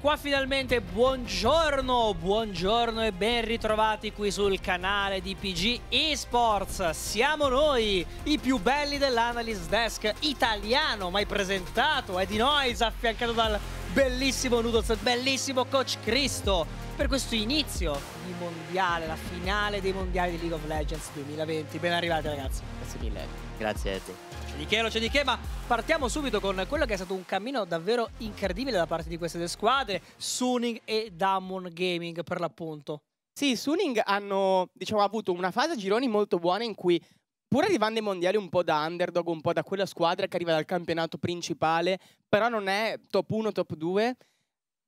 Qua finalmente buongiorno, buongiorno e ben ritrovati qui sul canale di PG Esports. Siamo noi, i più belli dell'Analyst Desk italiano, mai presentato, è di Noise, affiancato dal bellissimo Noodles, bellissimo Coach Cristo, per questo inizio di mondiale, la finale dei mondiali di League of Legends 2020. Ben arrivati ragazzi. Grazie mille. Grazie a te. C'è di che, non c'è di che, ma partiamo subito con quello che è stato un cammino davvero incredibile da parte di queste due squadre, Suning e Damon Gaming per l'appunto. Sì, Suning hanno diciamo, avuto una fase a gironi molto buona in cui pur arrivando ai mondiali un po' da underdog, un po' da quella squadra che arriva dal campionato principale, però non è top 1, top 2,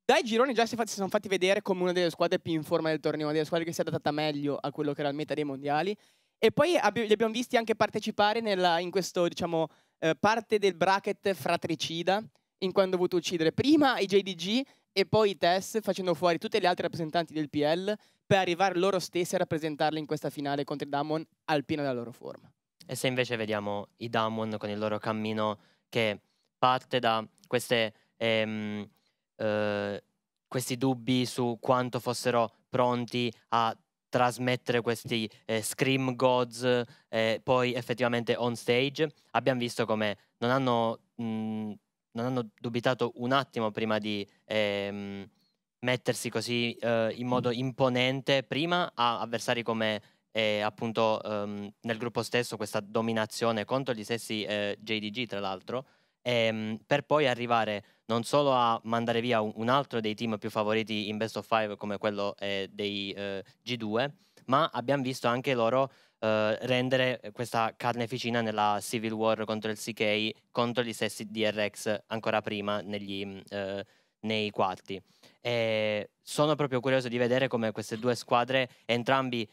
dai gironi già si, si sono fatti vedere come una delle squadre più in forma del torneo, una delle squadre che si è adattata meglio a quello che era il meta dei mondiali e poi abbi- li abbiamo visti anche partecipare nella, in questo, diciamo, eh, parte del bracket fratricida, in cui hanno dovuto uccidere prima i JDG e poi i TES, facendo fuori tutte le altre rappresentanti del PL, per arrivare loro stessi a rappresentarli in questa finale contro i Damon al pieno della loro forma. E se invece vediamo i Damon con il loro cammino che parte da queste, ehm, eh, questi dubbi su quanto fossero pronti a trasmettere questi eh, Scream Gods eh, poi effettivamente on stage. Abbiamo visto come non hanno, mh, non hanno dubitato un attimo prima di ehm, mettersi così eh, in modo imponente prima a avversari come eh, appunto um, nel gruppo stesso questa dominazione contro gli stessi JDG eh, tra l'altro ehm, per poi arrivare non solo a mandare via un, altro dei team più favoriti in best of five come quello eh, dei eh, G2, ma abbiamo visto anche loro eh, rendere questa carne ficina nella Civil War contro il CK, contro gli stessi DRX ancora prima negli, eh, nei quarti. E sono proprio curioso di vedere come queste due squadre, entrambi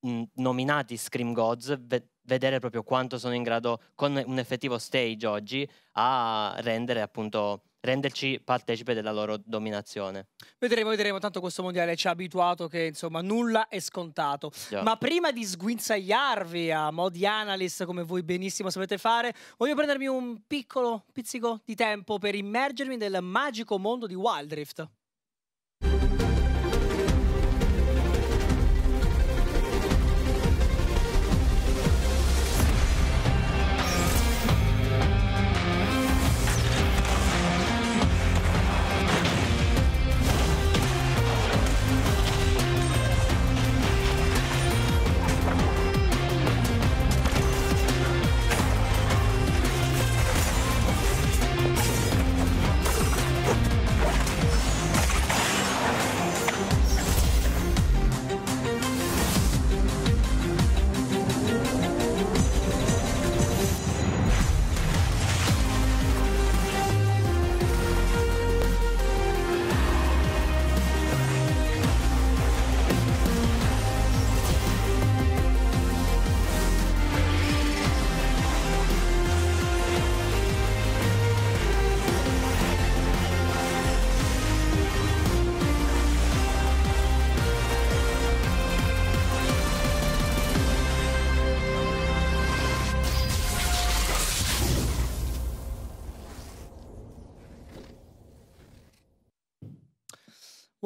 mh, nominati Scream Gods, ve- vedere proprio quanto sono in grado con un effettivo stage oggi a rendere appunto renderci partecipe della loro dominazione. Vedremo, vedremo, tanto questo mondiale ci ha abituato che insomma nulla è scontato. Yeah. Ma prima di sguinzagliarvi a modi analyst come voi benissimo sapete fare, voglio prendermi un piccolo pizzico di tempo per immergermi nel magico mondo di Wild Rift.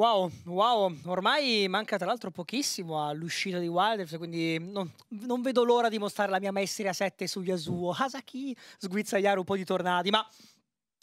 Wow, wow, ormai manca tra l'altro pochissimo all'uscita di Wilders, quindi non, non, vedo l'ora di mostrare la mia maestria 7 su Yasuo. Hasaki, sguizzagliare un po' di tornati, ma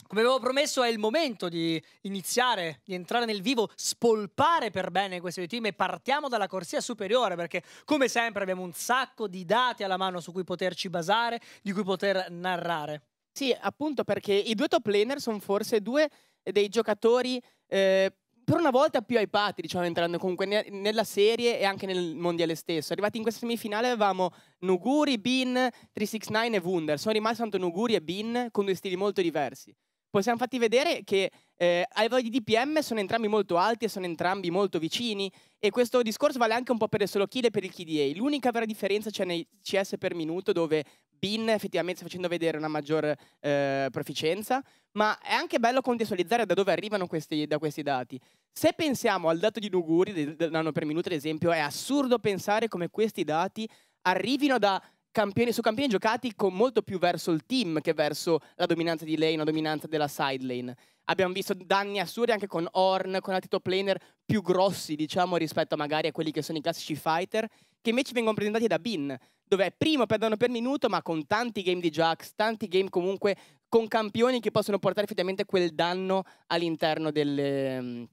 come avevo promesso è il momento di iniziare, di entrare nel vivo, spolpare per bene questi due team e partiamo dalla corsia superiore perché come sempre abbiamo un sacco di dati alla mano su cui poterci basare, di cui poter narrare. Sì, appunto perché i due top laner sono forse due dei giocatori eh, per una volta più hypati, diciamo, entrando comunque ne nella serie e anche nel mondiale stesso. Arrivati in questa semifinale avevamo Nuguri, Bin, 369 e Wunder. Sono rimasti tanto Nuguri e Bin con due stili molto diversi. Poi siamo fatti vedere che eh, a livello di DPM sono entrambi molto alti e sono entrambi molto vicini e questo discorso vale anche un po' per il solo kill e per il KDA. L'unica vera differenza c'è nei CS per minuto dove Bin effettivamente sta facendo vedere una maggior eh, proficienza, ma è anche bello contestualizzare da dove arrivano questi, da questi dati. Se pensiamo al dato di Nuguri, del danno per minuto ad esempio, è assurdo pensare come questi dati arrivino da campioni, su campioni giocati con molto più verso il team che verso la dominanza di lane, la dominanza della side lane. Abbiamo visto danni assurdi anche con Orn, con altri top laner più grossi, diciamo, rispetto magari a quelli che sono i classici fighter, che invece vengono presentati da Bin, dove primo per danno per minuto, ma con tanti game di Jax, tanti game comunque con campioni che possono portare effettivamente quel danno all'interno delle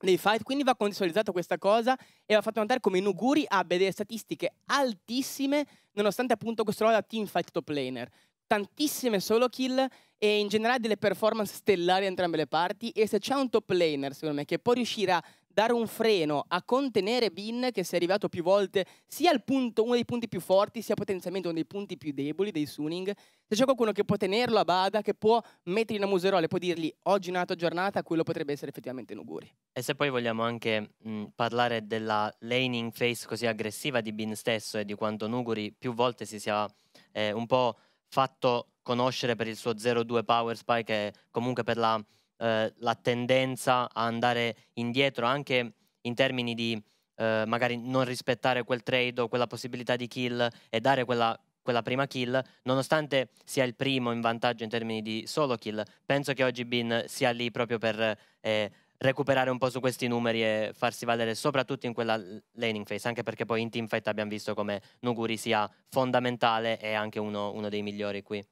dei fight, quindi va contestualizzata questa cosa e va fatto notare come Nuguri abbia delle statistiche altissime nonostante appunto questo ruolo da teamfight top laner. Tantissime solo kill e in generale delle performance stellari da entrambe le parti e se c'è un top laner secondo me che può riuscire a dare un freno a contenere Bin che si è arrivato più volte sia al punto, uno dei punti più forti sia potenzialmente uno dei punti più deboli dei Suning. Se c'è qualcuno che può tenerlo a bada che può mettergli una muserola e può dirgli oggi è giornata quello potrebbe essere effettivamente Nuguri e se poi vogliamo anche mh, parlare della laning phase così aggressiva di Bin stesso e di quanto Nuguri più volte si sia eh, un po' fatto conoscere per il suo 0-2 power spike e comunque per la eh, la tendenza a andare indietro anche in termini di eh, magari non rispettare quel trade o quella possibilità di kill e dare quella, quella prima kill, nonostante sia il primo in vantaggio in termini di solo kill, penso che oggi Bin sia lì proprio per eh, recuperare un po' su questi numeri e farsi valere soprattutto in quella laning phase, anche perché poi in teamfight abbiamo visto come Nuguri sia fondamentale e anche uno, uno dei migliori qui.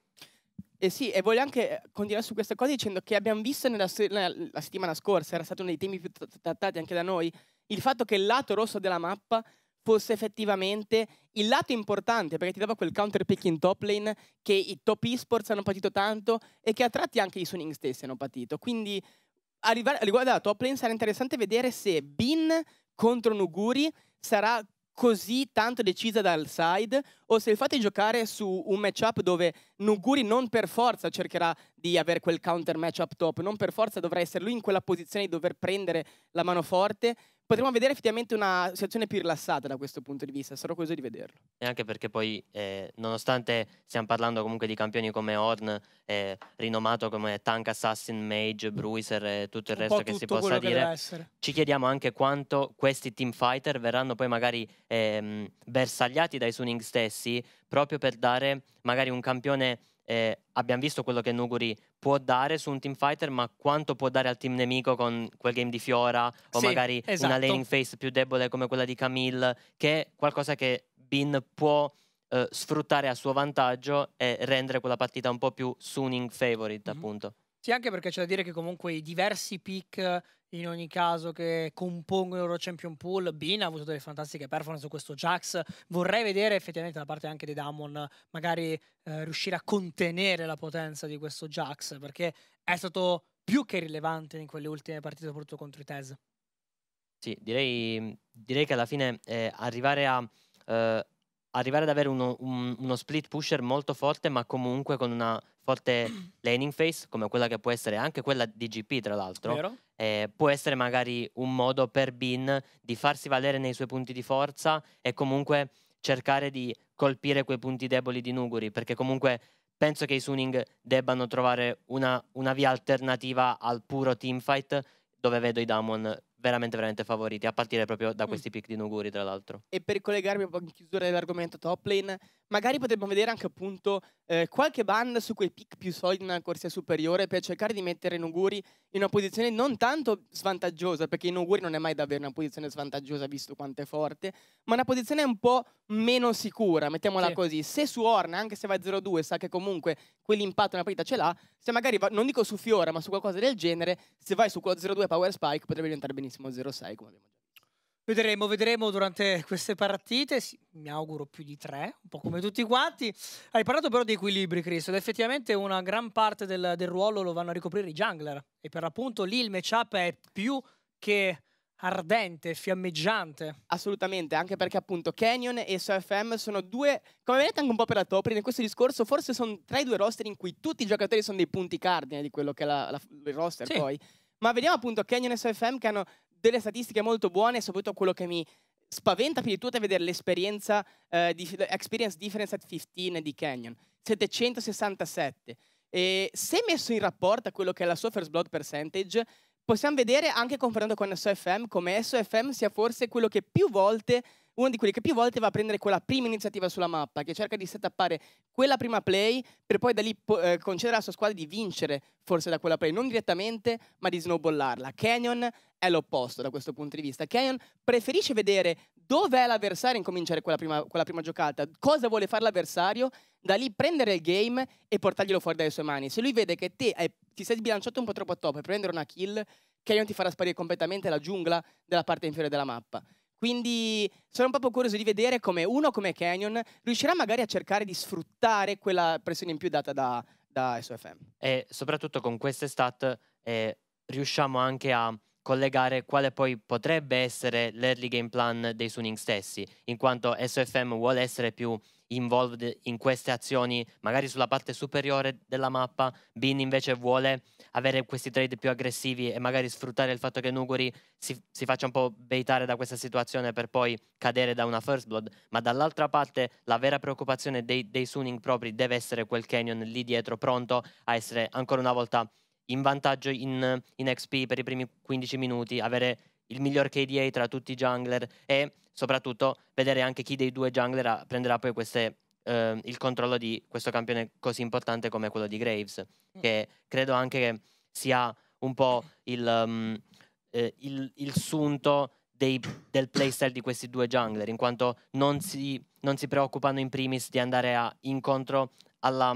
Eh sì, e voglio anche eh, continuare su questa cosa dicendo che abbiamo visto nella, nella la settimana scorsa, era stato uno dei temi più trattati anche da noi, il fatto che il lato rosso della mappa fosse effettivamente il lato importante, perché ti dava quel counter pick in top lane che i top esports hanno patito tanto e che a tratti anche i Suning stessi hanno patito. Quindi a riguardo alla top lane sarà interessante vedere se Bin contro Nuguri sarà così tanto decisa dal side? O se il fatto giocare su un matchup dove Nuguri non per forza cercherà di avere quel counter matchup top, non per forza dovrà essere lui in quella posizione di dover prendere la mano forte, potremo vedere effettivamente una situazione più rilassata da questo punto di vista, sarò curioso di vederlo. E anche perché poi, eh, nonostante stiamo parlando comunque di campioni come Horn, eh, rinomato come Tank Assassin, Mage, Bruiser e tutto il resto che si possa dire, ci chiediamo anche quanto questi team fighter verranno poi magari ehm, bersagliati dai Suning stessi proprio per dare magari un campione eh, abbiamo visto quello che Nuguri può dare su un team fighter, ma quanto può dare al team nemico con quel game di Fiora o sì, magari esatto. una laning phase più debole come quella di Camille, che è qualcosa che Bin può eh, sfruttare a suo vantaggio e rendere quella partita un po' più Suning favorite, mm-hmm. appunto. Sì, anche perché c'è da dire che comunque i diversi pick in ogni caso che compongono il loro champion pool. Bean ha avuto delle fantastiche performance su questo Jax. Vorrei vedere effettivamente da parte anche dei Damon magari eh, riuscire a contenere la potenza di questo Jax perché è stato più che rilevante in quelle ultime partite, soprattutto contro i Tez. Sì, direi, direi che alla fine eh, arrivare a eh, arrivare ad avere uno, un, uno, split pusher molto forte, ma comunque con una forte laning phase, come quella che può essere anche quella di GP, tra l'altro, eh, può essere magari un modo per Bin di farsi valere nei suoi punti di forza e comunque cercare di colpire quei punti deboli di Nuguri, perché comunque penso che i Suning debbano trovare una, una via alternativa al puro teamfight, dove vedo i Damon veramente, veramente favoriti, a partire proprio da mm. questi pick di Nuguri, tra l'altro. E per collegarmi un po' in chiusura dell'argomento top lane, magari potremmo vedere anche appunto eh, qualche ban su quei pick più solidi nella corsia superiore per cercare di mettere Nuguri in una posizione non tanto svantaggiosa, perché Nuguri non è mai davvero una posizione svantaggiosa visto quanto è forte, ma una posizione un po' meno sicura, mettiamola sì. così. Se su Orna, anche se va 0-2, sa che comunque quell'impatto nella partita ce l'ha, se magari va, non dico su Fiora, ma su qualcosa del genere, se vai su quello 0-2 Power Spike potrebbe diventare benissimo 0-6, come abbiamo già visto. Vedremo, vedremo durante queste partite, sì, mi auguro più di tre, un po' come tutti quanti. Hai parlato però di equilibri, Chris, ed effettivamente una gran parte del, del ruolo lo vanno a ricoprire i jungler. E per l'appunto lì il matchup è più che ardente, fiammeggiante. Assolutamente, anche perché appunto Canyon e SOFM sono due, come vedete anche un po' per la top, in questo discorso forse sono tra i due roster in cui tutti i giocatori sono dei punti cardine di quello che è la, la, il roster sì. poi. Ma vediamo appunto Canyon e SOFM che hanno delle statistiche molto buone soprattutto quello che mi spaventa più di tutto è vedere l'esperienza uh, di experience difference at 15 di Canyon 767 e se messo in rapporto a quello che è la sua first blood percentage possiamo vedere anche confrontando con SOFM come SOFM sia forse quello che più volte uno di quelli che più volte va a prendere quella prima iniziativa sulla mappa, che cerca di setappare quella prima play per poi da lì eh, concedere alla sua squadra di vincere forse da quella play, non direttamente, ma di snowballarla. Canyon è l'opposto da questo punto di vista. Canyon preferisce vedere dove è l'avversario e incominciare quella prima, quella prima giocata, cosa vuole fare l'avversario, da lì prendere il game e portarglielo fuori dalle sue mani. Se lui vede che te hai, ti sei sbilanciato un po' troppo a top per prendere una kill, Canyon ti farà sparire completamente la giungla della parte inferiore della mappa. Quindi sono proprio curioso di vedere come uno come Canyon riuscirà magari a cercare di sfruttare quella pressione in più data da, da SOFM. E soprattutto con queste stat eh, riusciamo anche a collegare quale poi potrebbe essere l'early game plan dei Suning stessi, in quanto SOFM vuole essere più involved in queste azioni, magari sulla parte superiore della mappa, Bin invece vuole avere questi trade più aggressivi e magari sfruttare il fatto che Nuguri si, si, faccia un po' baitare da questa situazione per poi cadere da una first blood, ma dall'altra parte la vera preoccupazione dei, dei Suning propri deve essere quel Canyon lì dietro pronto a essere ancora una volta in vantaggio in, in XP per i primi 15 minuti, avere il miglior KDA tra tutti i jungler e soprattutto vedere anche chi dei due jungler prenderà poi queste, eh, il controllo di questo campione così importante come quello di Graves, mm. che credo anche che sia un po' il, um, eh, il, il sunto dei, del playstyle di questi due jungler, in quanto non si, non si preoccupano in primis di andare a, incontro alla,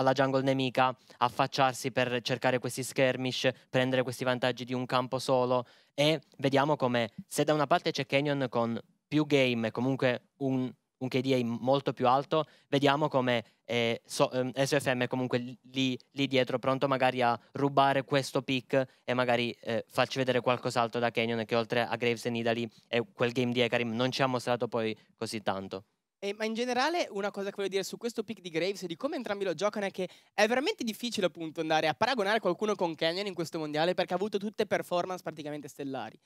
alla jungle nemica, affacciarsi per cercare questi skirmish, prendere questi vantaggi di un campo solo e vediamo come se da una parte c'è Canyon con più game e comunque un, un KDA molto più alto, vediamo come eh, so, eh, SFM è comunque lì, lì, dietro, pronto magari a rubare questo pick e magari eh, farci vedere qualcos'altro da Canyon che oltre a Graves e Nidali e quel game di Ekarim non ci ha mostrato poi così tanto. Eh, ma in generale una cosa che voglio dire su questo pick di Graves e di come entrambi lo giocano è che è veramente difficile appunto andare a paragonare qualcuno con Canyon in questo mondiale perché ha avuto tutte performance praticamente stellari.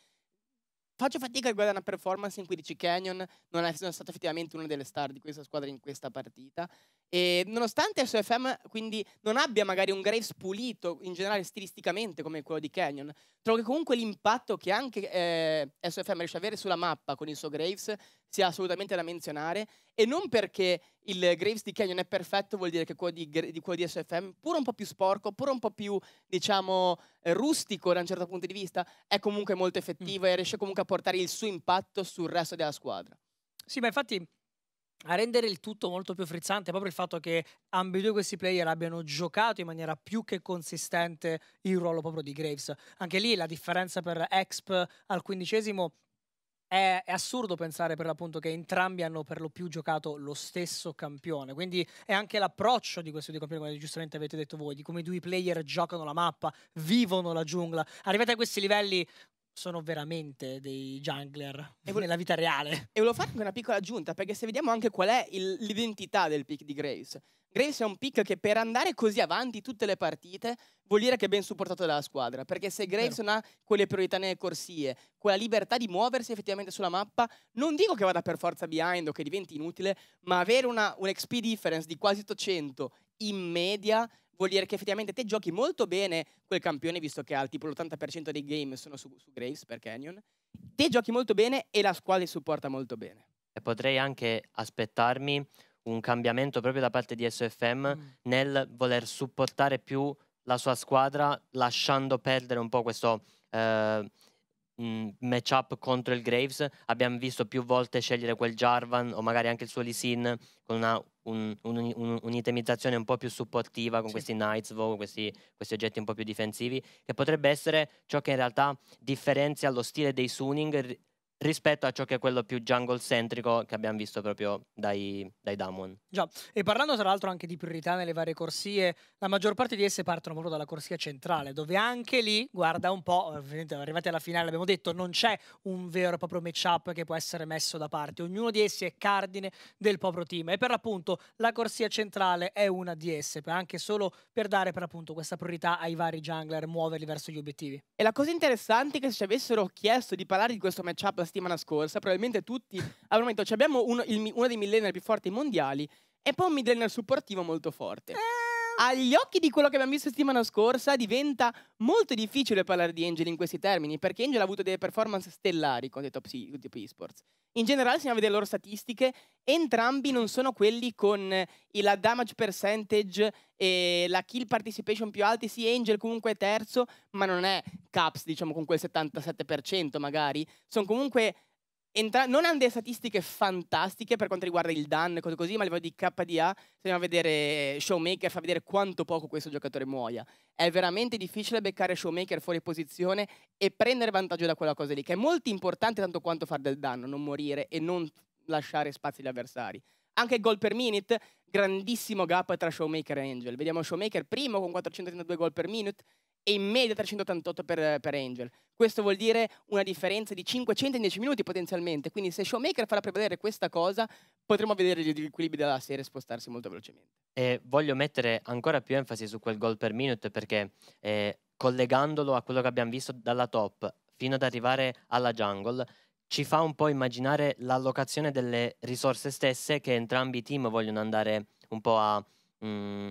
Faccio fatica a guardare una performance in cui dici Canyon non è, stato effettivamente una delle star di questa squadra in questa partita. E nonostante SFM quindi non abbia magari un Graves pulito in generale stilisticamente come quello di Canyon, trovo che comunque l'impatto che anche eh, SFM riesce ad avere sulla mappa con il suo Graves sia assolutamente da menzionare. E non perché il Graves di Canyon è perfetto, vuol dire che quello di, di, quello di SFM, pure un po' più sporco, pure un po' più, diciamo, rustico da un certo punto di vista, è comunque molto effettivo mm. e riesce comunque a portare il suo impatto sul resto della squadra. Sì, ma infatti a rendere il tutto molto più frizzante proprio il fatto che ambedue questi player abbiano giocato in maniera più che consistente il ruolo proprio di Graves. Anche lì la differenza per Exp al quindicesimo è, è, assurdo pensare per l'appunto che entrambi hanno per lo più giocato lo stesso campione. Quindi è anche l'approccio di questo due campioni, come giustamente avete detto voi, di come i due player giocano la mappa, vivono la giungla. Arrivati a questi livelli, sono veramente dei jungler e nella vita reale. E volevo fare anche una piccola aggiunta, perché se vediamo anche qual è il, l'identità del pick di Graves. Graves è un pick che per andare così avanti tutte le partite vuol dire che è ben supportato dalla squadra, perché se Graves non ha quelle priorità nelle corsie, quella libertà di muoversi effettivamente sulla mappa, non dico che vada per forza behind o che diventi inutile, ma avere una, un XP difference di quasi 800 in media vuol dire che effettivamente te giochi molto bene quel campione, visto che ha tipo l'80% dei game sono su, su Graves per Canyon. Te giochi molto bene e la squadra ti supporta molto bene. E potrei anche aspettarmi un cambiamento proprio da parte di SFM mm. nel voler supportare più la sua squadra, lasciando perdere un po' questo eh, matchup contro il Graves. Abbiamo visto più volte scegliere quel Jarvan o magari anche il suo Lisin con una un, un, un, un'itemizzazione un po' più supportiva con sì. questi Knights Vogue, questi, questi, oggetti un po' più difensivi, che potrebbe essere ciò che in realtà differenzia lo stile dei Suning rispetto a ciò che è quello più jungle centrico che abbiamo visto proprio dai, dai Damwon. Già, e parlando tra l'altro anche di priorità nelle varie corsie, la maggior parte di esse partono proprio dalla corsia centrale, dove anche lì, guarda un po', ovviamente arrivati alla finale abbiamo detto, non c'è un vero e proprio matchup che può essere messo da parte, ognuno di essi è cardine del proprio team e per l'appunto la corsia centrale è una di esse, anche solo per dare per appunto questa priorità ai vari jungler, muoverli verso gli obiettivi. E la cosa interessante è che se ci avessero chiesto di parlare di questo matchup la settimana scorsa, probabilmente tutti avrebbero detto abbiamo uno, il, uno dei millennial più forti mondiali e poi un millennial supportivo molto forte. Eh agli occhi di quello che abbiamo visto settimana scorsa diventa molto difficile parlare di Angel in questi termini, perché Angel ha avuto delle performance stellari con i top, top esports. In generale, se andiamo a vedere le loro statistiche, entrambi non sono quelli con il damage percentage e la kill participation più alti. Sì, Angel comunque è terzo, ma non è Caps, diciamo, con quel 77% magari. Sono comunque Entra- non hanno delle statistiche fantastiche per quanto riguarda il Dan e cose così, ma a livello di KDA, se andiamo a vedere Showmaker, fa vedere quanto poco questo giocatore muoia. È veramente difficile beccare Showmaker fuori posizione e prendere vantaggio da quella cosa lì, che è molto importante tanto quanto fare del danno, non morire e non lasciare spazi agli avversari. Anche gol per minute, grandissimo gap tra Showmaker e Angel. Vediamo Showmaker primo con 432 gol per minute e in media 388 per, per, Angel. Questo vuol dire una differenza di 500 in 10 minuti potenzialmente, quindi se Showmaker farà prevedere questa cosa potremo vedere gli equilibri della serie spostarsi molto velocemente. E voglio mettere ancora più enfasi su quel gol per minute perché eh, collegandolo a quello che abbiamo visto dalla top fino ad arrivare alla jungle ci fa un po' immaginare l'allocazione delle risorse stesse che entrambi i team vogliono andare un po' a... Mh, mm,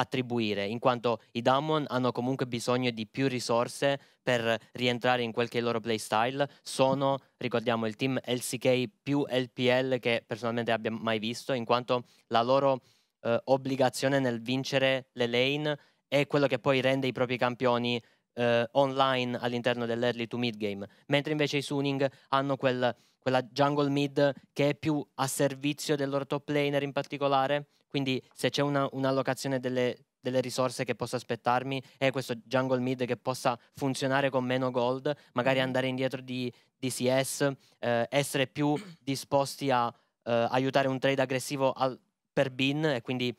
attribuire, in quanto i Damwon hanno comunque bisogno di più risorse per rientrare in quel che è il loro playstyle. Sono, ricordiamo, il team LCK più LPL che personalmente abbia mai visto, in quanto la loro eh, obbligazione nel vincere le lane è quello che poi rende i propri campioni eh, online all'interno dell'early to mid game, mentre invece i Suning hanno quel, quella jungle mid che è più a servizio del loro top laner in particolare. Quindi se c'è una, un'allocazione delle, delle risorse che posso aspettarmi è questo jungle mid che possa funzionare con meno gold, magari andare indietro di, di CS, eh, essere più disposti a eh, aiutare un trade aggressivo al, per bin e quindi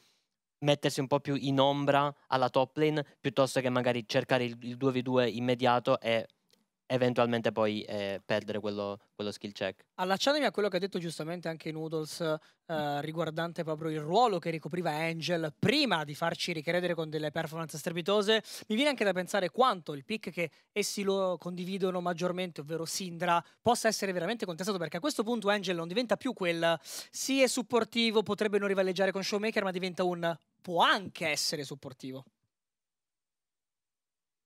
mettersi un po' più in ombra alla top lane piuttosto che magari cercare il, il 2v2 immediato e eventualmente poi eh, perdere quello, quello, skill check. Allacciandomi a quello che ha detto giustamente anche Noodles eh, riguardante proprio il ruolo che ricopriva Angel prima di farci ricredere con delle performance strepitose, mi viene anche da pensare quanto il pick che essi lo condividono maggiormente, ovvero Sindra, possa essere veramente contestato perché a questo punto Angel non diventa più quel sì è supportivo, potrebbe non rivaleggiare con Showmaker, ma diventa un può anche essere supportivo.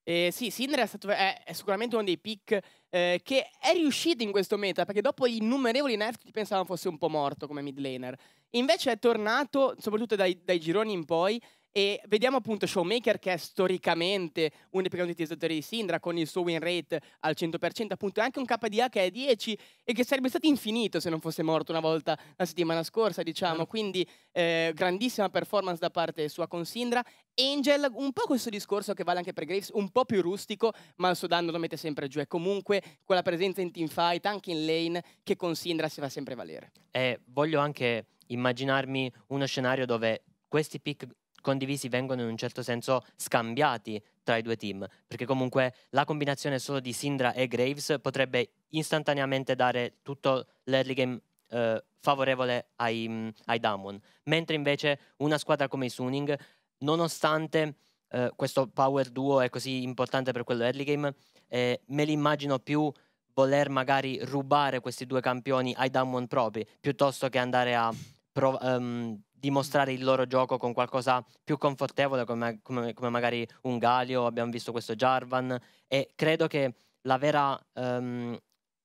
Eh, sì, Syndra è, stato, è, è, sicuramente uno dei pick eh, che è riuscito in questo meta, perché dopo gli innumerevoli nerf tutti pensavano fosse un po' morto come mid laner. Invece è tornato, soprattutto dai, dai gironi in poi, e vediamo appunto Showmaker che è storicamente uno dei più grandi utilizzatori di Sindra con il suo win rate al 100%, appunto è anche un KDA che è 10 e che sarebbe stato infinito se non fosse morto una volta la settimana scorsa, diciamo. Mm. Quindi eh, grandissima performance da parte sua con Sindra. Angel, un po' questo discorso che vale anche per Graves, un po' più rustico, ma il suo danno lo mette sempre giù. È comunque quella presenza in teamfight, anche in lane, che con Sindra si fa sempre valere. E voglio anche immaginarmi uno scenario dove questi pick condivisi vengono in un certo senso scambiati tra i due team, perché comunque la combinazione solo di Sindra e Graves potrebbe istantaneamente dare tutto l'early game eh, favorevole ai, mm, ai Damwon, mentre invece una squadra come i Suning, nonostante eh, questo power duo è così importante per quello early game, eh, me li immagino più voler magari rubare questi due campioni ai Damwon propri, piuttosto che andare a prov- um, dimostrare il loro gioco con qualcosa più confortevole come, come, come, magari un Galio, abbiamo visto questo Jarvan e credo che la vera, um,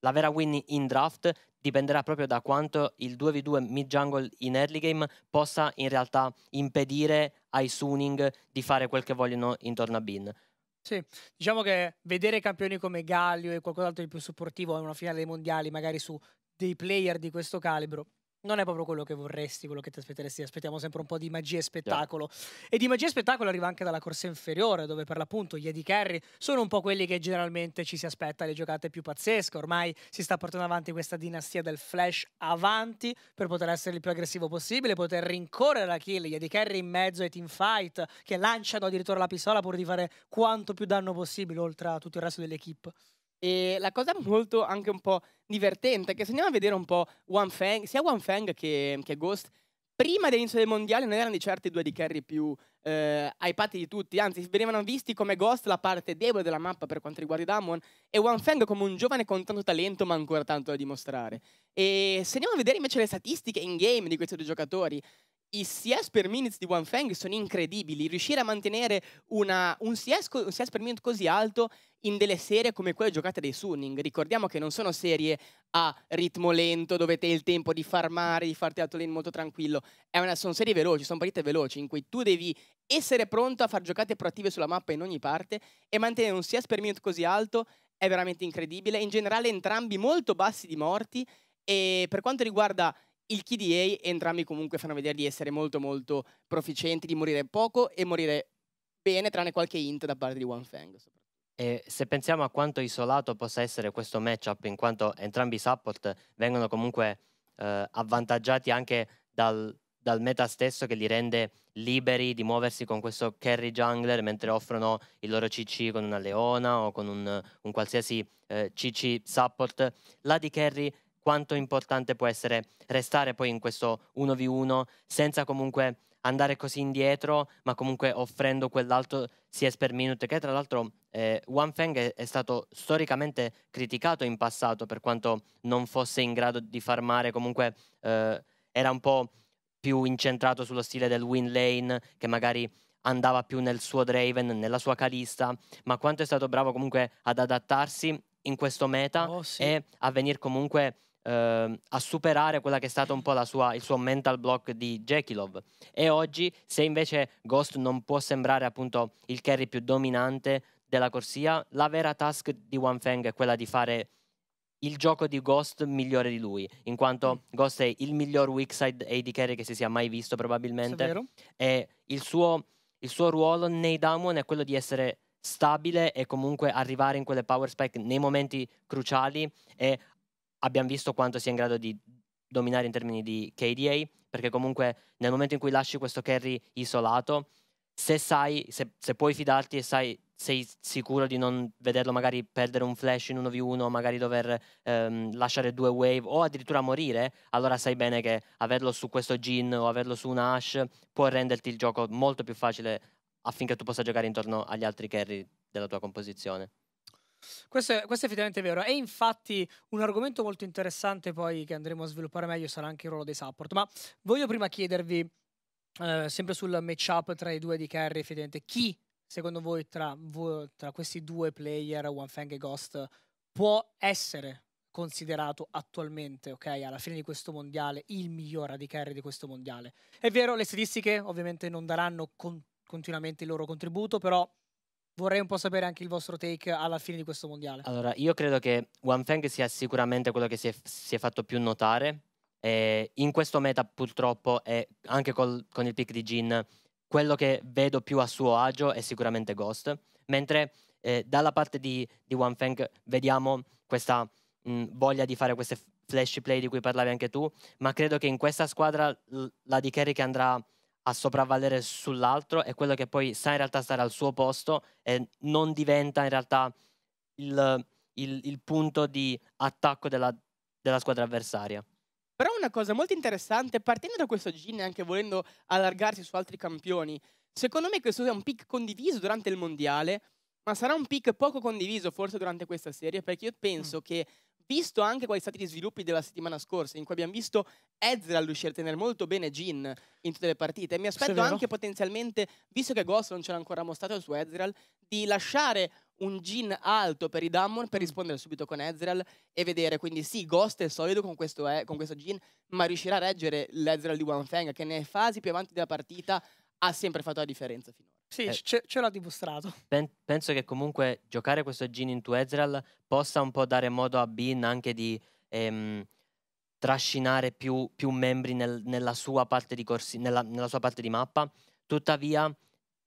la vera win in draft dipenderà proprio da quanto il 2v2 mid jungle in early game possa in realtà impedire ai Suning di fare quel che vogliono intorno a Bin. Sì, diciamo che vedere campioni come Galio e qualcos'altro di più supportivo in una finale dei mondiali, magari su dei player di questo calibro, non è proprio quello che vorresti, quello che ti aspetteresti. Aspettiamo sempre un po' di magia e spettacolo. Yeah. E di magia e spettacolo arriva anche dalla corsa inferiore, dove per l'appunto gli Eddie Carry sono un po' quelli che generalmente ci si aspetta le giocate più pazzesche. Ormai si sta portando avanti questa dinastia del flash avanti per poter essere il più aggressivo possibile, poter rincorrere la kill. Gli Eddie Carry in mezzo ai teamfight che lanciano addirittura la pistola pur di fare quanto più danno possibile, oltre a tutto il resto dell'equipe. E la cosa molto anche un po' divertente è che se andiamo a vedere un po' One Fang, sia One Fang che, che Ghost, prima dell'inizio del mondiale non erano di certo i due di carry più eh, hypati di tutti, anzi venivano visti come Ghost la parte debole della mappa per quanto riguarda i Damwon e One Fang come un giovane con tanto talento ma ancora tanto da dimostrare. E se andiamo a vedere invece le statistiche in game di questi due giocatori, i CS per minutes di One Fang sono incredibili. Riuscire a mantenere una, un, CS, un, CS, per minute così alto in delle serie come quelle giocate dai Sunning. Ricordiamo che non sono serie a ritmo lento, dove hai il tempo di farmare, di farti alto lane molto tranquillo. Una, sono serie veloci, sono partite veloci, in cui tu devi essere pronto a fare giocate proattive sulla mappa in ogni parte e mantenere un CS per minute così alto è veramente incredibile. In generale entrambi molto bassi di morti e per quanto riguarda il KDA entrambi comunque fanno vedere di essere molto molto proficienti, di morire poco e morire bene, tranne qualche int da parte di One Fang. E se pensiamo a quanto isolato possa essere questo matchup, in quanto entrambi i support vengono comunque eh, avvantaggiati anche dal, dal, meta stesso che li rende liberi di muoversi con questo carry jungler mentre offrono il loro CC con una leona o con un, un qualsiasi eh, CC support, la di carry quanto importante può essere restare poi in questo 1v1 senza comunque andare così indietro, ma comunque offrendo quell'alto CS per minute, che tra l'altro eh, Feng è, è, stato storicamente criticato in passato per quanto non fosse in grado di farmare, comunque eh, era un po' più incentrato sullo stile del win lane, che magari andava più nel suo Draven, nella sua Calista, ma quanto è stato bravo comunque ad adattarsi in questo meta oh, sì. e a venire comunque eh, a superare quella che è stata un po' sua, il suo mental block di Jekilov. E oggi, se invece Ghost non può sembrare appunto il carry più dominante della corsia, la vera task di One Feng è quella di fare il gioco di Ghost migliore di lui, in quanto mm. Ghost è il miglior weak side AD carry che si sia mai visto probabilmente. E il suo, il suo ruolo nei Damwon è quello di essere stabile e comunque arrivare in quelle power spike nei momenti cruciali e abbiamo visto quanto sia in grado di dominare in termini di KDA, perché comunque nel momento in cui lasci questo carry isolato, se sai, se, se puoi fidarti e sai, sei sicuro di non vederlo magari perdere un flash in 1v1, magari dover ehm, lasciare due wave o addirittura morire, allora sai bene che averlo su questo Jin o averlo su una Ash può renderti il gioco molto più facile affinché tu possa giocare intorno agli altri carry della tua composizione. Questo è, questo è, effettivamente vero. E infatti un argomento molto interessante poi che andremo a sviluppare meglio sarà anche il ruolo dei support. Ma voglio prima chiedervi, eh, sempre sul matchup tra i due di carry, effettivamente, chi secondo voi tra, tra questi due player, One Fang e Ghost, può essere considerato attualmente, ok, alla fine di questo mondiale, il miglior AD carry di questo mondiale. È vero, le statistiche ovviamente non daranno con- continuamente il loro contributo, però vorrei un po' sapere anche il vostro take alla fine di questo mondiale. Allora, io credo che Fang sia sicuramente quello che si è, si è fatto più notare. Eh, in questo meta, purtroppo, e anche col, con il pick di Jin, quello che vedo più a suo agio è sicuramente Ghost. Mentre eh, dalla parte di, di Fang vediamo questa mh, voglia di fare queste flash play di cui parlavi anche tu, ma credo che in questa squadra la di Kerry che andrà a sopravvalere sull'altro è quello che poi sa in realtà stare al suo posto e non diventa in realtà il, il, il punto di attacco della, della squadra avversaria. Però una cosa molto interessante, partendo da questo Gin e anche volendo allargarsi su altri campioni, secondo me questo è un pick condiviso durante il mondiale, ma sarà un pick poco condiviso forse durante questa serie, perché io penso mm. che visto anche quali sono stati gli sviluppi della settimana scorsa, in cui abbiamo visto Ezreal riuscire a tenere molto bene Jin in tutte le partite, mi aspetto anche potenzialmente, visto che Ghost non ce l'ha ancora mostrato su Ezreal, di lasciare un Jin alto per i Dammon per mm. rispondere subito con Ezreal e vedere quindi sì, Ghost è solido con questo, eh, con questo Jin, ma riuscirà a reggere l'Ezreal di One Fang che nelle fasi più avanti della partita ha sempre fatto la differenza finora. Sì, eh, ce, ce, l'ha dimostrato. Pen- penso che comunque giocare questo Gin into Ezreal possa un po' dare modo a Bean anche di ehm, trascinare più, più membri nel, nella, sua parte di corsi- nella, nella sua parte di mappa. Tuttavia,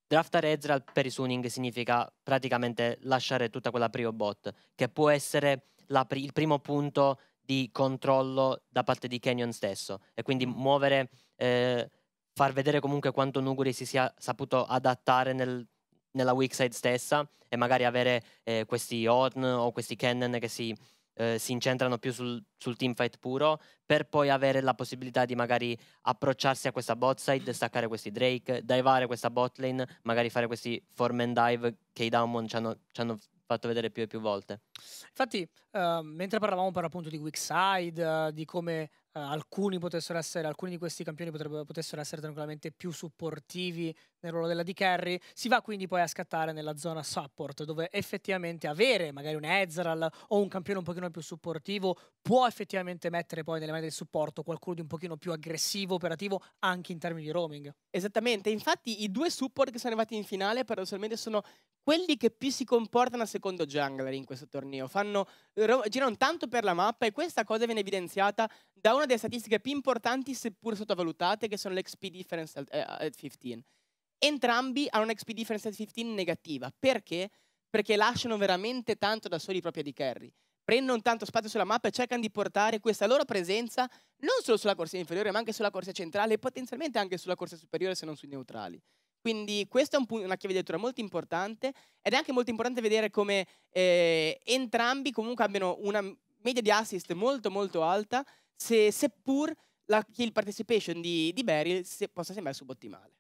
draftare Ezreal per i Suning significa praticamente lasciare tutta quella prio bot, che può essere pri- il primo punto di controllo da parte di Canyon stesso e quindi muovere eh, far vedere comunque quanto Nuguri si sia saputo adattare nel, nella weak side stessa e magari avere eh, questi Horn o questi Cannon che si, eh, si incentrano più sul, sul teamfight puro per poi avere la possibilità di magari approcciarsi a questa bot side, staccare questi Drake, divare questa bot lane, magari fare questi form and dive che i Downmon ci hanno, ci hanno fatto vedere più e più volte. Infatti, uh, mentre parlavamo per appunto di weak side, uh, di come uh, alcuni potessero essere, alcuni di questi campioni potrebbero, potessero essere tranquillamente più supportivi nel ruolo della D carry, si va quindi poi a scattare nella zona support, dove effettivamente avere magari un Ezreal o un campione un pochino più supportivo può effettivamente mettere poi nelle mani del supporto qualcuno di un pochino più aggressivo, operativo, anche in termini di roaming. Esattamente, infatti i due support che sono arrivati in finale paradossalmente sono quelli che più si comportano a secondo jungler in questo torneo. Fanno, girano tanto per la mappa e questa cosa viene evidenziata da una delle statistiche più importanti, seppur sottovalutate, che sono l'XP difference at, uh, at 15. Entrambi hanno un'XP difference at 15 negativa. Perché? Perché lasciano veramente tanto da soli i propri di carry. Prendono tanto spazio sulla mappa e cercano di portare questa loro presenza non solo sulla corsia inferiore, ma anche sulla corsia centrale e potenzialmente anche sulla corsia superiore se non sui neutrali. Quindi questa è un una chiave di lettura molto importante ed è anche molto importante vedere come eh, entrambi comunque abbiano una media di assist molto molto alta, se, seppur la kill participation di, di Beryl se, possa sembrare subottimale.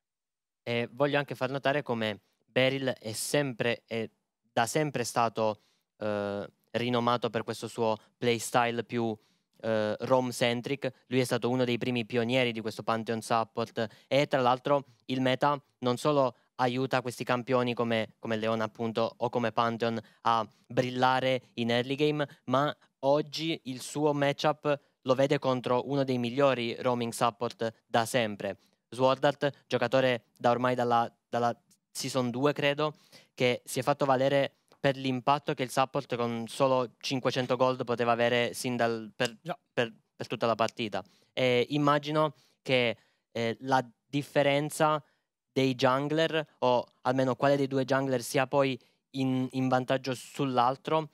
E voglio anche far notare come Beryl è sempre, è da sempre stato eh, rinomato per questo suo playstyle più eh, Rom-centric, lui è stato uno dei primi pionieri di questo Pantheon support e tra l'altro il meta non solo aiuta questi campioni come, come Leona appunto o come Pantheon a brillare in early game, ma oggi il suo matchup lo vede contro uno dei migliori roaming support da sempre. Swordart, giocatore da ormai dalla, dalla season 2 credo, che si è fatto valere per l'impatto che il support con solo 500 gold poteva avere sin dal, per, yeah. per, per, tutta la partita. E immagino che eh, la differenza dei jungler, o almeno quale dei due jungler sia poi in, in vantaggio sull'altro,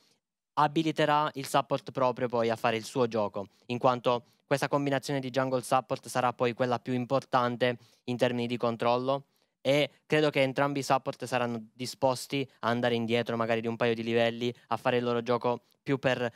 abiliterà il support proprio poi a fare il suo gioco, in quanto questa combinazione di jungle support sarà poi quella più importante in termini di controllo e credo che entrambi i support saranno disposti a andare indietro magari di un paio di livelli, a fare il loro gioco più per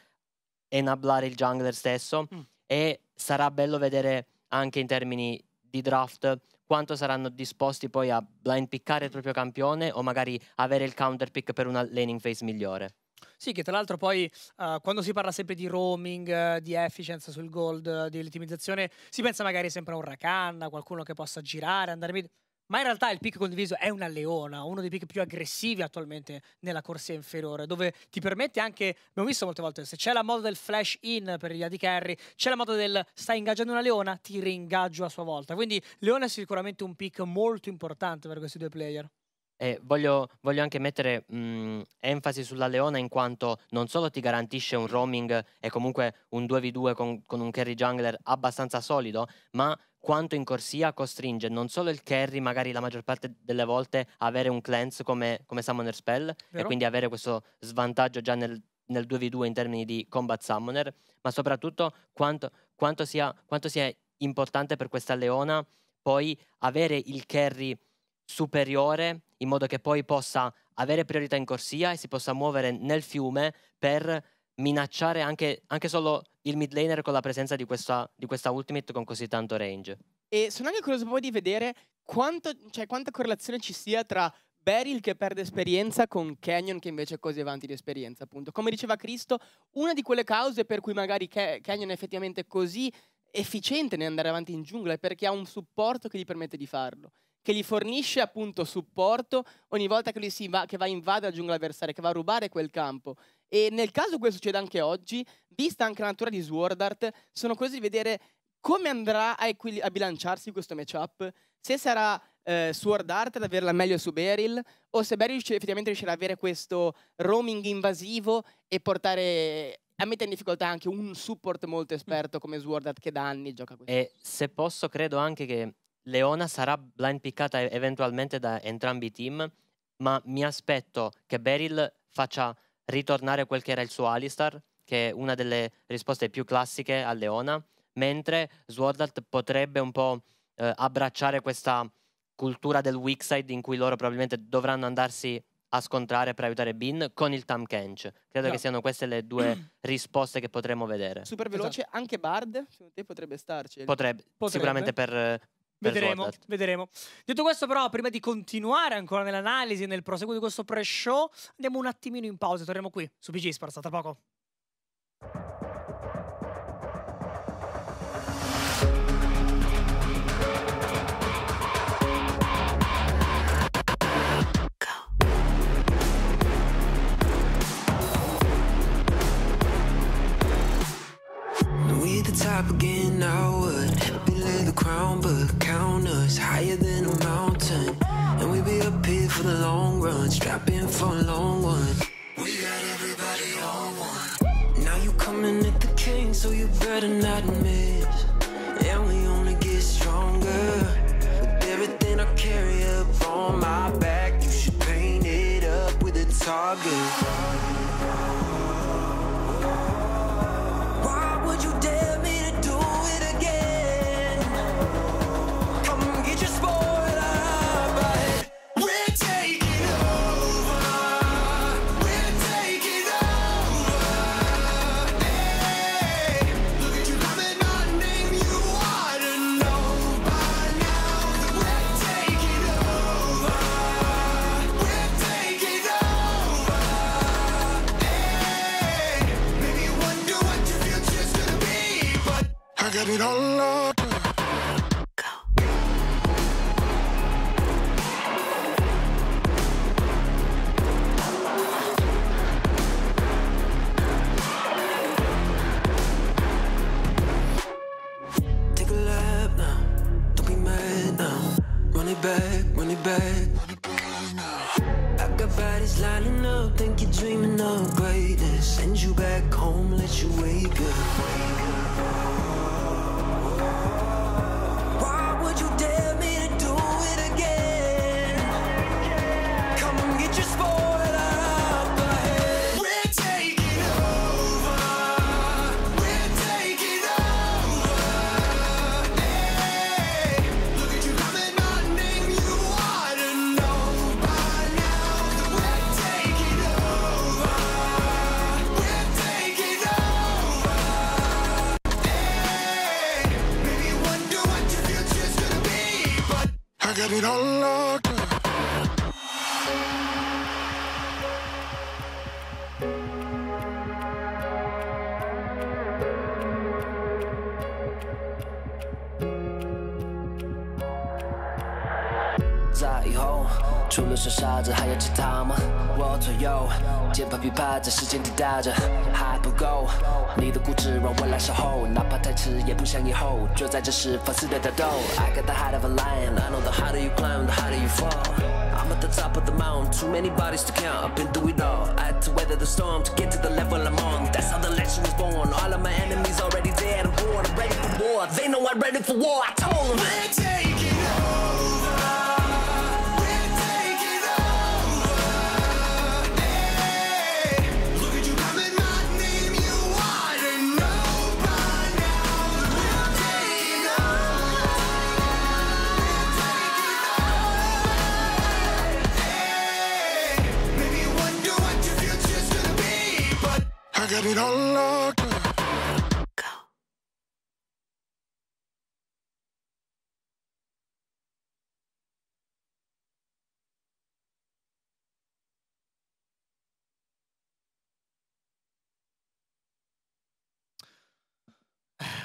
enablare il jungler stesso mm. e sarà bello vedere anche in termini di draft quanto saranno disposti poi a blind piccare il proprio campione o magari avere il counter pick per una laning phase migliore. Sì, che tra l'altro poi uh, quando si parla sempre di roaming, uh, di efficiency sul gold, uh, di ottimizzazione, si pensa magari sempre a un Rakan, qualcuno che possa girare, andare mid. Ma in realtà il pick condiviso è una leona, uno dei pick più aggressivi attualmente nella corsia inferiore, dove ti permette anche, abbiamo visto molte volte, se c'è la moda del flash in per gli AD carry, c'è la moda del stai ingaggiando una leona, ti ringaggio a sua volta. Quindi leona è sicuramente un pick molto importante per questi due player. E voglio, voglio anche mettere mh, enfasi sulla Leona in quanto non solo ti garantisce un roaming e comunque un 2v2 con, con un carry jungler abbastanza solido, ma quanto in corsia costringe non solo il carry, magari la maggior parte delle volte, a avere un cleanse come, come Summoner Spell Vero? e quindi avere questo svantaggio già nel, nel 2v2 in termini di combat summoner, ma soprattutto quanto, quanto, sia, quanto sia importante per questa leona poi avere il carry superiore in modo che poi possa avere priorità in corsia e si possa muovere nel fiume per minacciare anche, anche solo il mid laner con la presenza di questa, di questa ultimate con così tanto range. E sono anche curioso poi di vedere quanto, cioè, quanta correlazione ci sia tra Beryl che perde esperienza con Canyon che invece è così avanti di esperienza, appunto. Come diceva Cristo, una di quelle cause per cui magari Canyon è effettivamente così efficiente nell'andare avanti in giungla è perché ha un supporto che gli permette di farlo che gli fornisce appunto supporto ogni volta che lui si va, che va a invadere la giungla avversaria, che va a rubare quel campo. E nel caso questo succeda anche oggi, vista anche la natura di Sword Art, sono curioso di vedere come andrà a, a bilanciarsi questo matchup, se sarà eh, Sword Art ad averla meglio su Beryl o se Beryl effettivamente riuscirà ad avere questo roaming invasivo e portare a mettere in difficoltà anche un support molto esperto come Sword Art che da anni gioca questo. E se posso credo anche che Leona sarà blind piccata eventualmente da entrambi i team, ma mi aspetto che Beryl faccia ritornare quel che era il suo Alistar, che è una delle risposte più classiche a Leona, mentre Swordart potrebbe un po' eh, abbracciare questa cultura del weak side in cui loro probabilmente dovranno andarsi a scontrare per aiutare Bin con il Tam Kench. Credo no. che siano queste le due risposte che potremo vedere. Super veloce, esatto. anche Bard, secondo te potrebbe starci? Potrebbe, potrebbe. sicuramente per, Vedremo, vedremo. Detto questo però, prima di continuare ancora nell'analisi, e nel proseguo di questo pre-show, andiamo un attimino in pausa, torniamo qui su PG Sports, tra poco. Top again, I would the crown, but count us higher than a mountain. And we be up here for the long run, strap in for a long one. We got everybody on one. Now you coming at the king, so you better not miss. And we only get stronger with everything I carry up on my back. You should paint it up with a target. 不想以后。就在这时放肆的打斗。I got the heart of a lion, I know the harder you climb, the harder you fall. I'm at the top of the mountain, too many bodies to count. I've been through it all. I had to weather the storm to get to the level I'm on. That's how the legend was born. All of my enemies already dead. I'm born, I'm ready for war. They know I'm ready for war. I told them.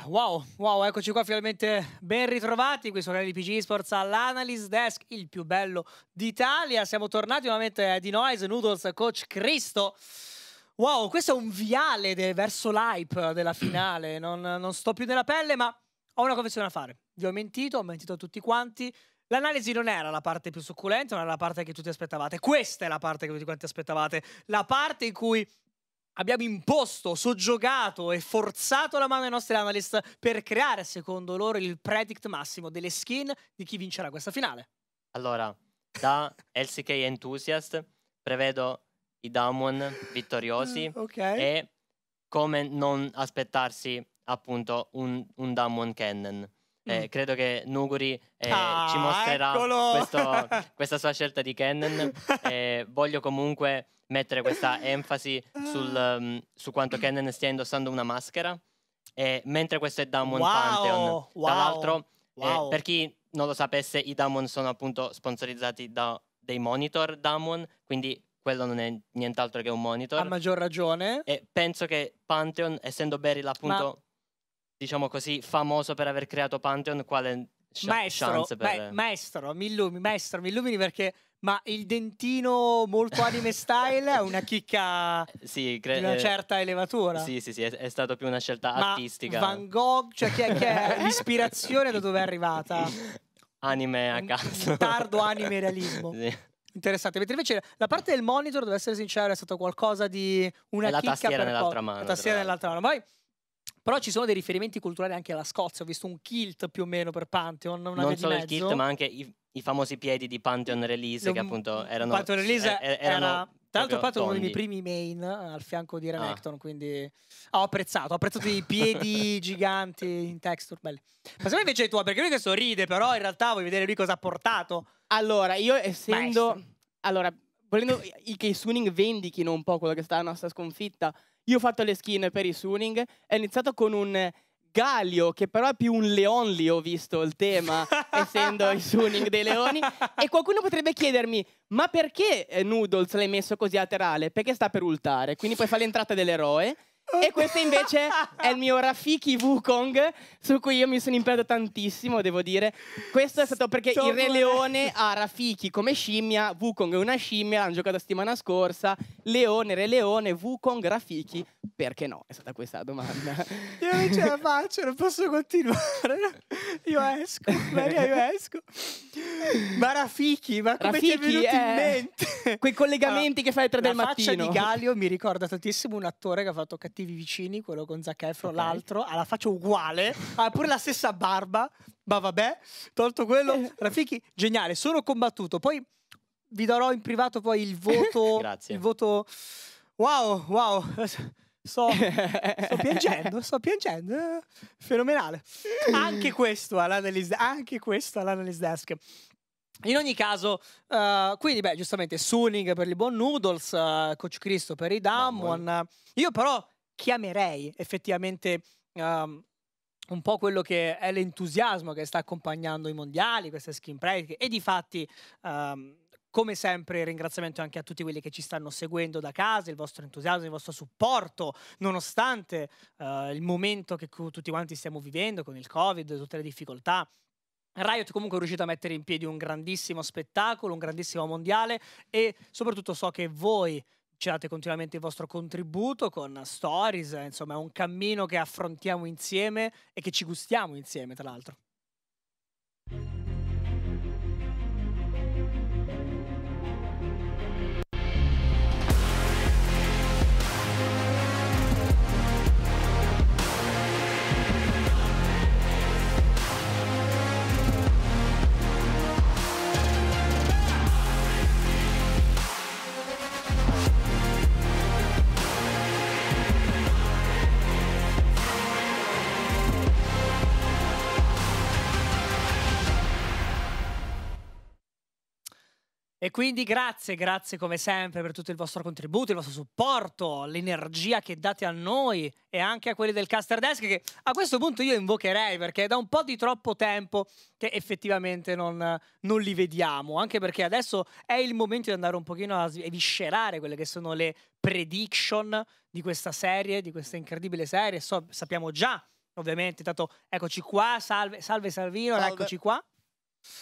Wow, wow, eccoci qua finalmente ben ritrovati qui su canale di PG Sports all'Analyst Desk, il più bello d'Italia. Siamo tornati nuovamente di Noise, Noodles, Coach Cristo. Wow, questo è un viale de- verso l'hype della finale. Non, non sto più nella pelle, ma ho una confessione da fare. Vi ho mentito, ho mentito a tutti quanti. L'analisi non era la parte più succulenta, non era la parte che tutti aspettavate. Questa è la parte che tutti quanti aspettavate. La parte in cui abbiamo imposto, soggiogato e forzato la mano ai nostri analyst per creare, secondo loro, il predict massimo delle skin di chi vincerà questa finale. Allora, da LCK Enthusiast prevedo i Damwon vittoriosi Ok. e come non aspettarsi appunto un, un Damwon Cannon. Eh, Mm. credo che Nuguri eh, Ah, ci mostrerà questo- questa sua scelta di Cannon. e voglio comunque mettere questa enfasi sul, um, su quanto Cannon stia indossando una maschera. E mentre questo è Damwon Wow, Pantheon, wow, dall'altro, eh, wow. per chi non lo sapesse, i Damwon sono appunto sponsorizzati da dei monitor Damwon, quindi quello non è nient'altro che un monitor. A maggior ragione. E penso che Pantheon, essendo Beryl appunto, diciamo così, famoso per aver creato Pantheon, quale maestro, chance per... ma- maestro, mi illumini, maestro, mi illumini perché ma il dentino molto anime style è una chicca Sì, di cre- una eh, certa elevatura. Sì, sì, sì, è, è stato più una scelta Ma artistica. Van Gogh, cioè che, che è l'ispirazione da dove è arrivata? Anime a caso. tardo anime realismo. Sì. Interessante. Mentre invece la parte del monitor, devo essere sincero, è stato qualcosa di una la chicca tastiera per nell'altra mano, La tastiera nell'altra mano. Poi però ci sono dei riferimenti culturali anche alla Scozia. Ho visto un kilt più o meno per Pantheon, non solo il kit, ma anche i, i famosi piedi di Pantheon Release, che Un- appunto erano. Pantheon Release eh, eh, era, erano tra l'altro Pantheon è uno dei miei primi main eh, al fianco di Ah. Renekton, quindi ho apprezzato, ho apprezzato i piedi giganti in texture, belli. Passiamo invece ai tuoi, perché lui che sorride, però in realtà vuoi vedere lui cosa ha portato. Allora, io essendo... Maestro. Allora, volendo i- che i Suning vendichino un po' quello che sta la nostra sconfitta, io ho fatto le skin per i Suning, è iniziato con un Galio, che però è più un Leonli, ho visto il tema, essendo i Suning dei leoni. E qualcuno potrebbe chiedermi, ma perché eh, Noodles l'hai messo così laterale? Perché sta per ultare, quindi poi fa l'entrata dell'eroe. E questo invece è il mio Rafiki Wukong, su cui io mi sono impegnato tantissimo, devo dire. Questo è stato perché il Re Leone ha Rafiki come scimmia, Wukong è una scimmia, l'hanno giocato la settimana scorsa, Leone, Re Leone, Wukong, Rafiki, perché no? È stata questa la domanda. Io non ce la faccio, non posso continuare. Io esco, Maria, io esco. Ma Rafiki, ma come ti è Rafiki, venuto in eh, mente? Quei collegamenti che fai alle tre la del faccia mattino. di Galio mi ricorda tantissimo un attore che ha fatto Cattivi Vicini, quello con Zac Efron, Ok. l'altro, ha la faccia uguale, ha pure la stessa barba, ma vabbè, tolto quello, Rafiki, geniale, sono combattuto, poi vi darò in privato poi il voto, Grazie. il voto, wow, wow, sto, sto piangendo, sto piangendo, eh, fenomenale. Anche questo all'analyst, anche questo all'analyst desk. In ogni caso, eh, quindi, beh, giustamente Suning per il buon Noodles, eh, Coach Cristo per i Damwon. Io però chiamerei effettivamente ehm, un po' quello che è l'entusiasmo che sta accompagnando i mondiali, queste skin pratiche e di fatti ehm, come sempre ringraziamento anche a tutti quelli che ci stanno seguendo da casa, il vostro entusiasmo, il vostro supporto, nonostante eh, il momento che tutti quanti stiamo vivendo con il Covid, tutte le difficoltà. Riot comunque è riuscito a mettere in piedi un grandissimo spettacolo, un grandissimo mondiale e soprattutto so che voi ci date continuamente il vostro contributo con stories, insomma è un cammino che affrontiamo insieme e che ci gustiamo insieme tra l'altro. E quindi grazie, grazie come sempre per tutto il vostro contributo, il vostro supporto, l'energia che date a noi e anche a quelli del Caster Desk che a questo punto io invocherei perché è da un po' di troppo tempo che effettivamente non, non li vediamo, anche perché adesso è il momento di andare un pochino a s- eviscerare quelle che sono le prediction di questa serie, di questa incredibile serie. So- sappiamo già, ovviamente, tanto eccoci qua, salve, salve Salvino, Salve. eccoci qua.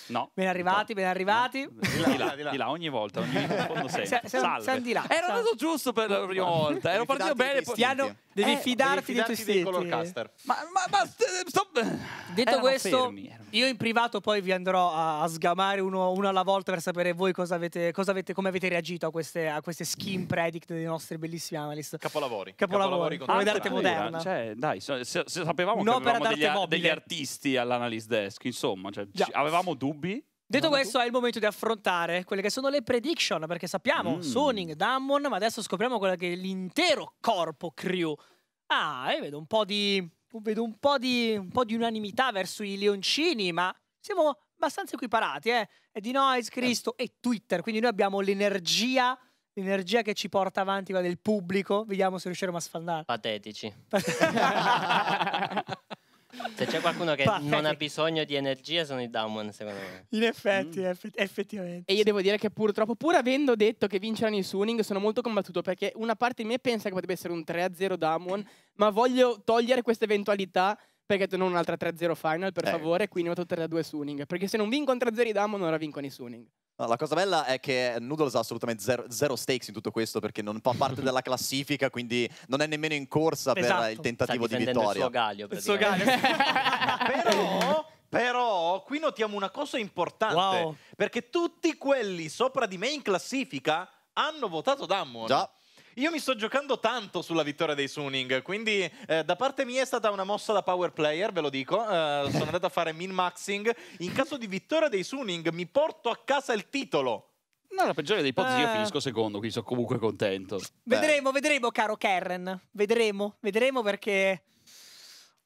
No. Ben arrivati, ben arrivati. No. Di là, di là, di là, di là, ogni volta, ogni secondo Se- sempre. se- Salve. siamo di là. Era Siamo- andato giusto per la prima volta. Ero Devi partito bene. Poi... Piano, devi Eh, fidarti tuoi fidarti dei color istinti. caster. Ma, ma, ma st- stop. Detto Erano questo, fermi, io in privato poi vi andrò a, a sgamare uno, uno alla volta per sapere voi cosa avete, cosa avete- come avete reagito a queste, a queste skin predict dei nostri bellissimi analyst. Capolavori. Capolavori. tutte d'arte moderna. Cioè, dai, so- se- se sapevamo che avevamo degli, artisti all'analyst desk, insomma, cioè, ci- avevamo dubbi. Detto Avevamo questo, è il momento di affrontare quelle che sono le prediction, perché sappiamo Mm. Soning, Dammon, ma adesso scopriamo quello che è l'intero corpo crew. Ah, e vedo un po' di. vedo un po' di. un po' di unanimità verso i leoncini, ma siamo abbastanza equiparati, eh. E di Noise, Cristo e Twitter. Quindi noi abbiamo l'energia. L'energia che ci porta avanti quella del pubblico. Vediamo se riusciremo a sfandare. Patetici. Se c'è qualcuno che Patetici. non ha bisogno di energia sono i Damwon, secondo me. In effetti, Mm. eff- effettivamente. E io devo dire che purtroppo, pur avendo detto che vinceranno i Suning, sono molto combattuto perché una parte di me pensa che potrebbe essere un 3-0 Damwon, ma voglio togliere questa eventualità perché non un'altra 3-0 final, per Eh. favore, quindi vado 3-2 Suning. Perché se non vincono 3-0 i Damwon, ora vincono i Suning. No, la cosa bella è che Noodles ha assolutamente zero, zero stakes in tutto questo perché non fa parte della classifica, quindi non è nemmeno in corsa per Esatto. il Sta tentativo di difendendo il vittoria. suo Galio. Il suo praticamente. Però, però, qui notiamo una cosa importante. Wow. Perché tutti quelli sopra di me in classifica hanno votato Dammon. Già. Io mi sto giocando tanto sulla vittoria dei Suning, quindi eh, da parte mia è stata una mossa da power player, ve lo dico. Eh, sono andato a fare min-maxing. In caso di vittoria dei Suning mi porto a casa il titolo. Nella peggiore delle ipotesi io Eh. finisco secondo, quindi sono comunque contento. Vedremo, vedremo, caro Karen. Vedremo, vedremo perché.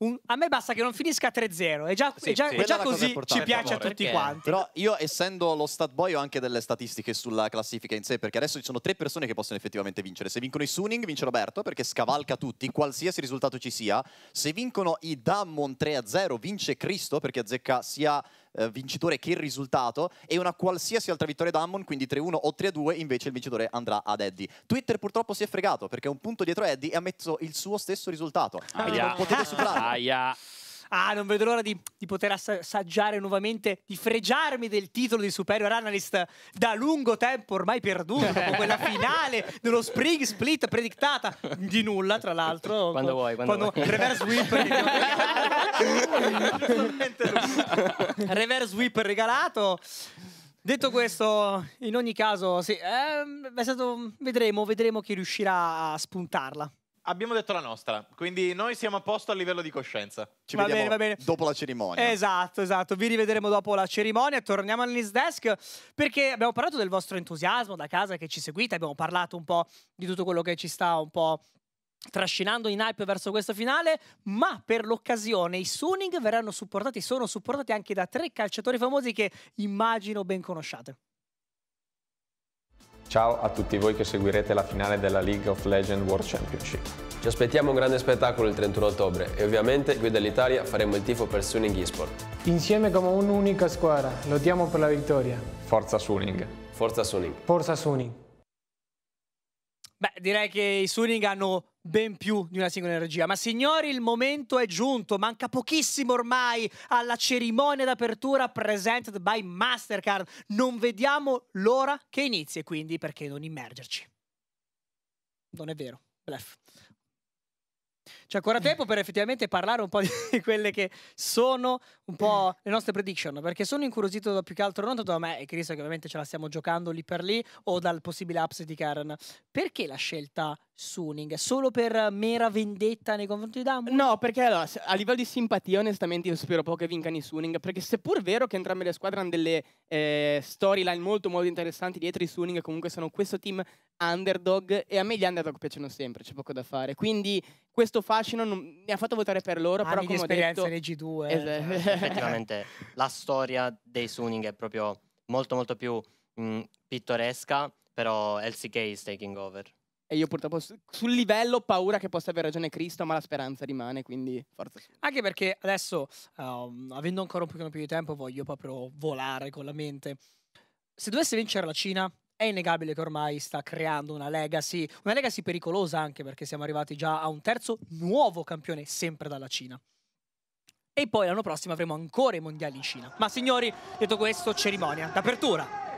Un- A me basta che non finisca 3-0. È già, Sì, è già- sì. è già così ci piace a Perché? tutti quanti. Però io, essendo lo stat boy, ho anche delle statistiche sulla classifica in sé, perché adesso ci sono tre persone che possono effettivamente vincere. Se vincono i Suning, vince Roberto, perché scavalca tutti, qualsiasi risultato ci sia. Se vincono i Dammon 3-0, vince Cristo, perché azzecca sia eh, vincitore che il risultato. E una qualsiasi altra vittoria Dammon, quindi 3-1 o 3-2, invece il vincitore andrà ad Eddie. Twitter purtroppo si è fregato, perché è un punto dietro Eddie e ha messo il suo stesso risultato. Quindi non potete superarlo. Aia. Ah, non vedo l'ora di, di poter assa- assaggiare nuovamente, di fregiarmi del titolo di Superior Analyst da lungo tempo ormai perduto, dopo quella finale dello Spring Split predictata di nulla, tra l'altro. Quando vuoi, quando vuoi. Reverse Whip Reverse Whip regalato. Detto questo, in ogni caso, sì, è stato, vedremo, vedremo chi riuscirà a spuntarla. Abbiamo detto la nostra, quindi noi siamo a posto a livello di coscienza. Ci Va vediamo bene, va bene. dopo la cerimonia. Esatto, esatto. Vi rivedremo dopo la cerimonia. Torniamo al News Desk perché abbiamo parlato del vostro entusiasmo da casa che ci seguite. Abbiamo parlato un po' di tutto quello che ci sta un po' trascinando in hype verso questo finale. Ma per l'occasione i Suning verranno supportati, sono supportati anche da tre calciatori famosi che immagino ben conosciate. Ciao a tutti voi che seguirete la finale della League of Legends World Championship. Ci aspettiamo un grande spettacolo il 31 ottobre e ovviamente qui dall'Italia faremo il tifo per Suning Esport. Insieme come un'unica squadra, lottiamo per la vittoria. Forza Suning. Forza Suning! Forza Suning. Beh, direi che i Suning hanno ben più di una singola energia. Ma signori, il momento è giunto. Manca pochissimo ormai alla cerimonia d'apertura presented by Mastercard. Non vediamo l'ora che inizi, quindi perché non immergerci? Non è vero. Blef. C'è ancora tempo per effettivamente parlare un po' di quelle che sono un po' le nostre prediction, perché sono incuriosito da più che altro non tanto da me e Chris che ovviamente ce la stiamo giocando lì per lì o dal possibile upset di Karen. Perché la scelta Suning? Solo per mera vendetta nei confronti di Damon? No, perché allora, a livello di simpatia, onestamente, io spero poco che vincano i Suning. Perché seppur vero che entrambe le squadre hanno delle eh, storyline molto, molto interessanti, dietro i Suning comunque sono questo team underdog. E a me gli underdog piacciono sempre, c'è poco da fare. Quindi questo fascino non- mi ha fatto votare per loro. però, Anni di come ho esperienza detto, nei G2. eh. Es- Effettivamente la storia dei Suning è proprio molto molto più mh, pittoresca, però LCK is taking over. E io purtroppo su- sul livello ho paura che possa aver ragione Cristo, ma la speranza rimane, quindi forza. Anche perché adesso, um, avendo ancora un pochino più di tempo, voglio proprio volare con la mente. Se dovesse vincere la Cina, è innegabile che ormai sta creando una legacy, una legacy pericolosa anche perché siamo arrivati già a un terzo nuovo campione sempre dalla Cina. E poi l'anno prossimo avremo ancora i mondiali in Cina. Ma signori, detto questo, cerimonia d'apertura.